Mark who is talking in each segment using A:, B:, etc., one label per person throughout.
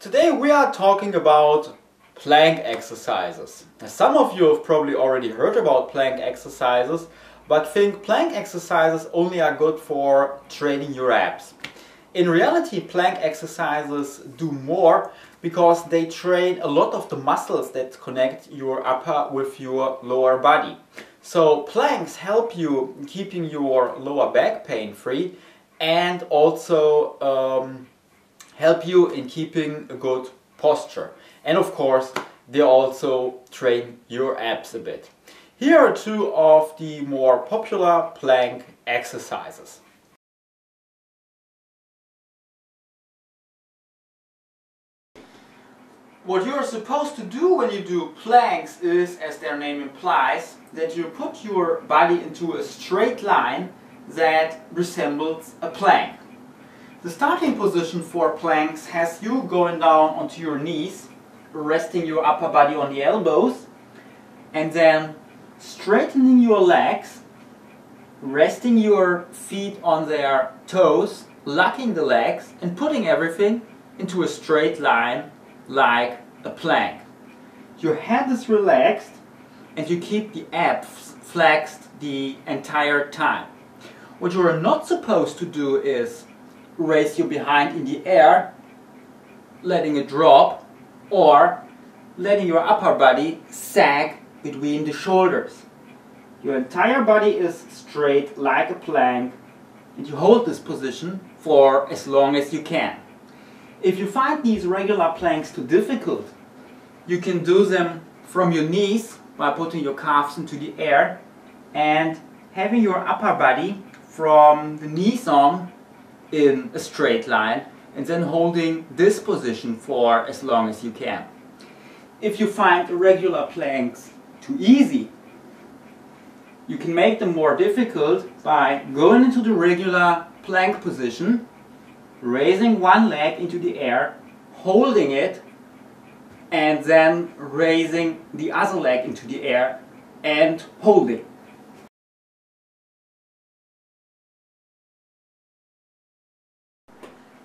A: Today we are talking about plank exercises. Some of you have probably already heard about plank exercises, but think plank exercises only are good for training your abs. In reality, plank exercises do more because they train a lot of the muscles that connect your upper with your lower body. So planks help you keeping your lower back pain free and also um, help you in keeping a good posture. And of course, they also train your abs a bit. Here are two of the more popular plank exercises. What you're supposed to do when you do planks is, as their name implies, that you put your body into a straight line that resembles a plank. The starting position for planks has you going down onto your knees, resting your upper body on the elbows, and then straightening your legs, resting your feet on their toes, locking the legs, and putting everything into a straight line like a plank. Your head is relaxed and you keep the abs flexed the entire time. What you are not supposed to do is raise your behind in the air, letting it drop, or letting your upper body sag between the shoulders. Your entire body is straight like a plank and you hold this position for as long as you can. If you find these regular planks too difficult, you can do them from your knees by putting your calves into the air and having your upper body from the knees on in a straight line and then holding this position for as long as you can. If you find irregular planks too easy, you can make them more difficult by going into the regular plank position, raising one leg into the air, holding it, and then raising the other leg into the air and holding.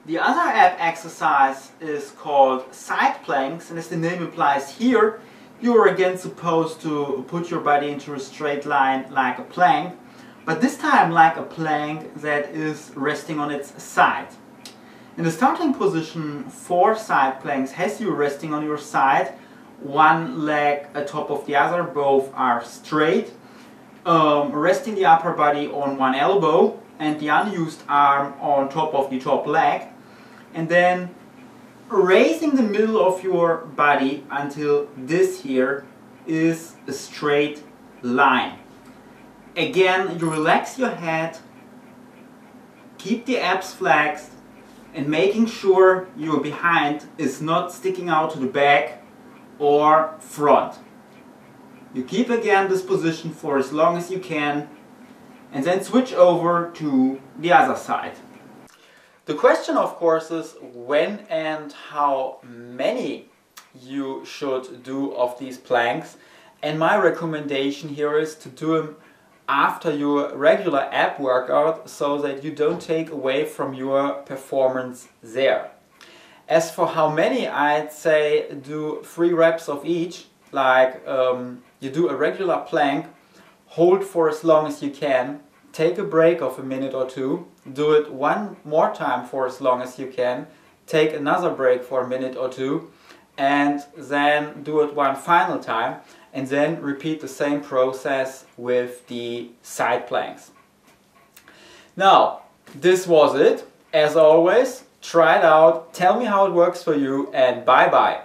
A: The other ab exercise is called side planks and as the name implies here you're again supposed to put your body into a straight line like a plank but this time like a plank that is resting on its side. In the starting position for side planks has you resting on your side one leg atop of the other both are straight um, resting the upper body on one elbow and the unused arm on top of the top leg and then raising the middle of your body until this here is a straight line. Again, you relax your head, keep the abs flexed, and making sure your behind is not sticking out to the back or front. You keep again this position for as long as you can and then switch over to the other side. The question of course is when and how many you should do of these planks and my recommendation here is to do them after your regular ab workout so that you don't take away from your performance there. As for how many, I'd say do three reps of each, like um, you do a regular plank, hold for as long as you can, take a break of a minute or two, do it one more time for as long as you can, take another break for a minute or two, and then do it one final time, and then repeat the same process with the side planks. Now, this was it. As always, try it out, tell me how it works for you, and bye bye.